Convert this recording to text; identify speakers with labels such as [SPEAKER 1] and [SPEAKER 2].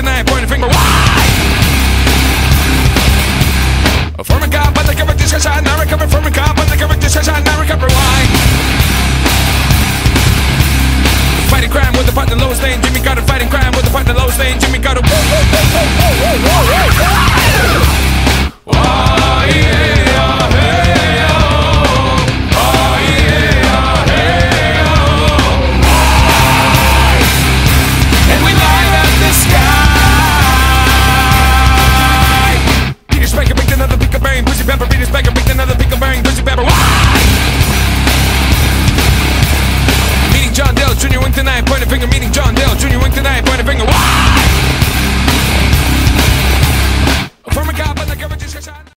[SPEAKER 1] tonight, pointing finger, why? A former cop, but the cover discussion, not recover from a cop, but the cover discussion, not recover, why? Fighting crime with the partner lowest lane, Jimmy Carter fighting crime with the partner lowest lane, Jimmy Carter, whoa, whoa, whoa, whoa. finger meaning John Dale Jr. Wink tonight, point a finger